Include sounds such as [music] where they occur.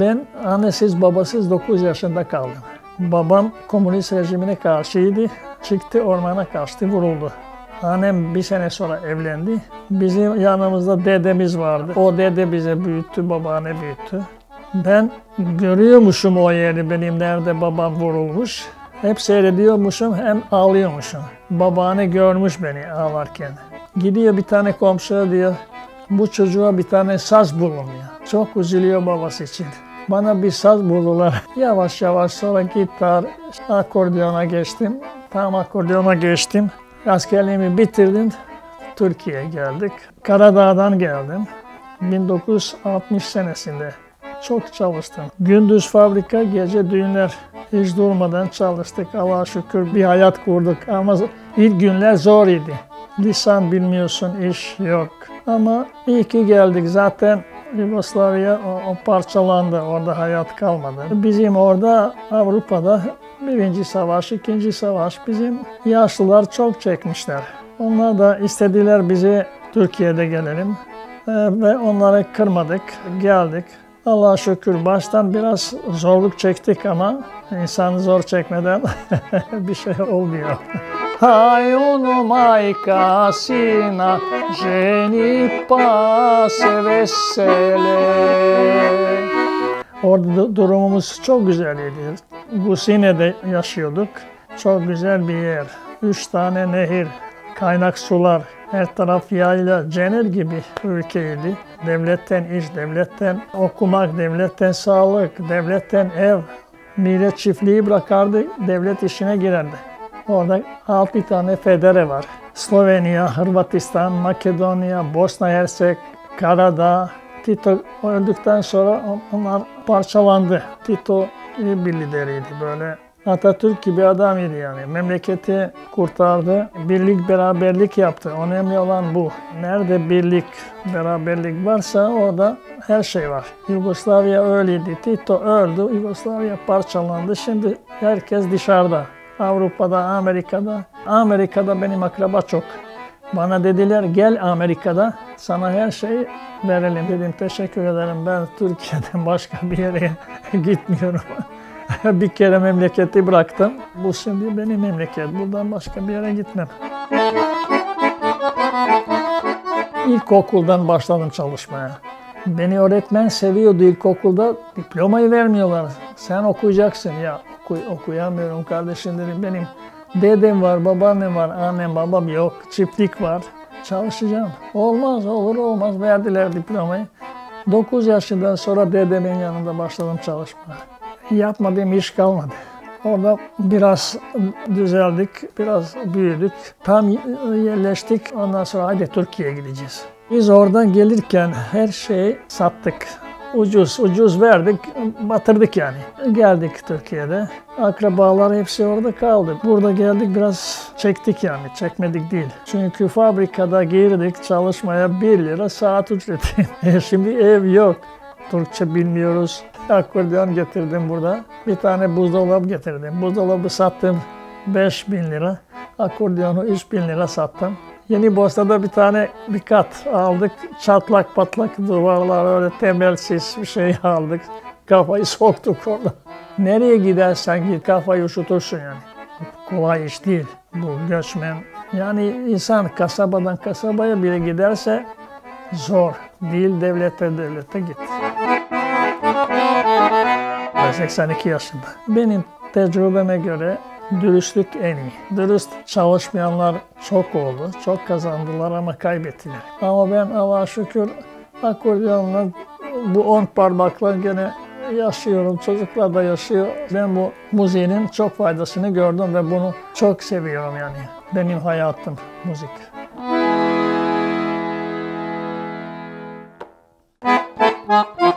Ben annesiz babasız 9 yaşında kaldım. Babam komünist rejimine karşıydı. Çıktı ormana kaçtı vuruldu. Annem bir sene sonra evlendi. Bizim yanımızda dedemiz vardı. O dede bize büyüttü, babaanne büyüttü. Ben görüyormuşum o yeri benim nerede babam vurulmuş. Hep seyrediyormuşum hem ağlıyormuşum. Babaanne görmüş beni ağlarken. Gidiyor bir tane komşu diyor bu çocuğa bir tane saz bulun ya. Çok üzülüyor babası için. Bana bir saz buldular. Yavaş yavaş sonra gitar, akordiyona geçtim. Tam akordiyona geçtim. Askerliğimi bitirdim. Türkiye'ye geldik. Karadağ'dan geldim. 1960 senesinde çok çalıştım. Gündüz fabrika, gece düğünler. Hiç durmadan çalıştık. Allah'a şükür bir hayat kurduk. Ama ilk günler zor idi. Lisan bilmiyorsun, iş yok. Ama iyi ki geldik. Zaten Yugoslavya o, o parçalandı. Orada hayat kalmadı. Bizim orada Avrupa'da birinci savaş, ikinci savaş bizim yaşlılar çok çekmişler. Onlar da istediler bizi Türkiye'de gelelim. Ee, ve onları kırmadık, geldik. Allah'a şükür baştan biraz zorluk çektik ama insan zor çekmeden [laughs] bir şey olmuyor. Hai uno majka sina ženi pa se vesele. Orada durumumuz çok güzeldi. Gusine'de yaşıyorduk. Çok güzel bir yer. Üç tane nehir, kaynak sular, her taraf yayla, cennet gibi ülkeydi. Devletten iş, devletten okumak, devletten sağlık, devletten ev. Millet çiftliği bırakardı, devlet işine girerdi. Orada altı tane federe var. Slovenya, Hırvatistan, Makedonya, Bosna Hersek, Karadağ. Tito öldükten sonra onlar parçalandı. Tito iyi bir lideriydi böyle. Atatürk gibi adamıydı yani. Memleketi kurtardı. Birlik, beraberlik yaptı. Önemli olan bu. Nerede birlik, beraberlik varsa orada her şey var. Yugoslavya öyleydi. Tito öldü. Yugoslavya parçalandı. Şimdi herkes dışarıda. Avrupa'da, Amerika'da. Amerika'da benim akraba çok. Bana dediler gel Amerika'da sana her şeyi verelim. Dedim teşekkür ederim ben Türkiye'den başka bir yere [laughs] gitmiyorum. [laughs] bir kere memleketi bıraktım. Bu şimdi benim memleket. Buradan başka bir yere gitmem. İlkokuldan başladım çalışmaya. Beni öğretmen seviyordu ilkokulda. Diplomayı vermiyorlar. Sen okuyacaksın ya oku, okuyamıyorum kardeşim dedim. Benim dedem var, babaannem var, annem babam yok, çiftlik var. Çalışacağım. Olmaz, olur olmaz. Verdiler diplomayı. 9 yaşından sonra dedemin yanında başladım çalışmaya. Yapmadığım iş kalmadı. Orada biraz düzeldik, biraz büyüdük. Tam yerleştik. Ondan sonra hadi Türkiye'ye gideceğiz. Biz oradan gelirken her şeyi sattık ucuz ucuz verdik, batırdık yani. Geldik Türkiye'de. Akrabalar hepsi orada kaldı. Burada geldik biraz çektik yani, çekmedik değil. Çünkü fabrikada girdik çalışmaya 1 lira saat ücreti. [laughs] E, şimdi ev yok. Türkçe bilmiyoruz. Akordeon getirdim burada. Bir tane buzdolabı getirdim. Buzdolabı sattım 5 bin lira. Akordiyonu 3 bin lira sattım. Yeni Bosna'da bir tane bir kat aldık. Çatlak patlak duvarlar öyle temelsiz bir şey aldık. Kafayı soktuk orada. Nereye gidersen git kafayı üşütürsün yani. Kolay iş değil bu göçmen. Yani insan kasabadan kasabaya bile giderse zor. Değil devlete devlete git. 82 yaşında. Benim tecrübeme göre dürüstlük en iyi. Dürüst çalışmayanlar çok oldu. Çok kazandılar ama kaybettiler. Ama ben Allah'a şükür akordiyonla bu on parmakla gene yaşıyorum, çocuklar da yaşıyor. Ben bu müziğin çok faydasını gördüm ve bunu çok seviyorum yani. Benim hayatım müzik. Müzik